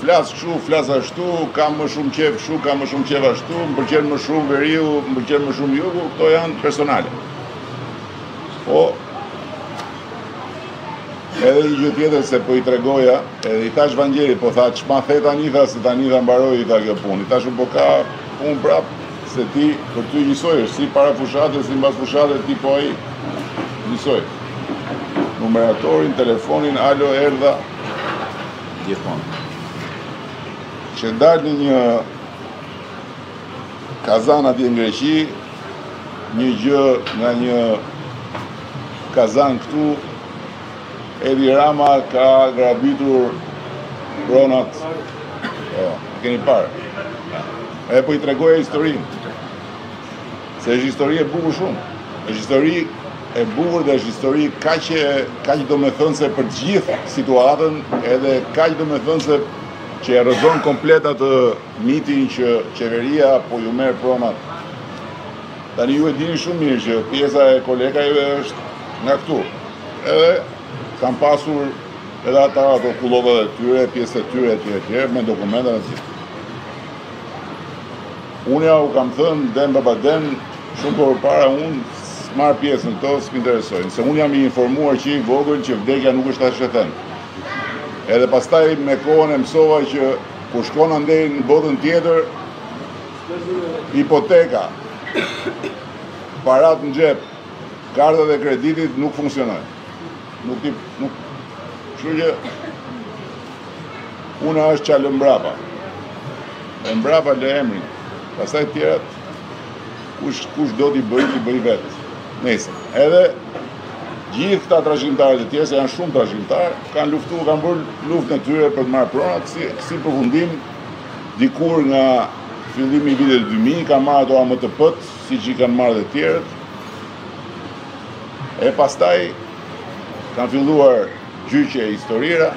Flas kështu, flas ashtu, kam më shumë qejf kështu, kam më shumë qejf ashtu, më pëlqen më shumë veriu, më pëlqen më shumë jugu, këto janë personale. Po, edhe një gjë tjetër se po i tregoja, edhe i thashë Vangjelit, po tha, ç'ma the tani, tha, se tani tha mbaroi, tha, kjo punë, i thashë, po ka punë prapë, Se ti për ty njësoj është, si para fushate, si mbas fushate, ti po ai njësoj. Numeratorin, telefonin, alo, erdha, gjithmonë. Se dalin një kazan atje në Greqi, një gjë nga një kazan këtu, Edi Rama ka grabitur pronat. Po, keni parë. E po i tregoja historinë. Se është histori e bukur shumë. Është histori e bukur dhe është histori kaq, kaq domethënëse për gjithë situatën edhe kaq domethënëse që e rrëzon komplet atë Mitin që qeveria po ju merr pronat. Tani ju e dini shumë mirë që pjesa e Kolekajve është nga këtu. Edhe kanë pasur edhe ata ato kullotat e tyre, pjesët e tyre e të tjera të tjera, me dokumenta dhe gjithë. Unë jua kam thënë, denbabaden, shumë përpara unë s'marr pjesë në to, s'më interesojnë, se unë jam i informuar që i vogël që vdekja nuk është e shtënë. Edhe pastaj me kohën e mësova që Kur shkon andej në botën tjetër, hipoteka, parat në xhep, kartat e kreditit nuk funksionojnë. Nuk ti nuk kështu që puna është ça lë mbrapa. E mbrapa lë emrin. Pastaj të tjerat kush kush do t'i bëjë, t'i bëjë vetë. Nejse edhe Gjithë këta trashëgimtarët e tjerë, se janë shumë trashëgimtarë, kanë luftuar, kanë bërë luftën e tyre për të marrë pronat, si, si përfundim dikur nga fillimi i viteve 2000, kanë marrë ato AMTP-t, siç i kanë marrë dhe tjerët, e pastaj kanë filluar gjyqe e historira,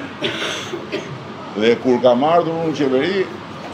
dhe kur kam ardhur unë në qeveri,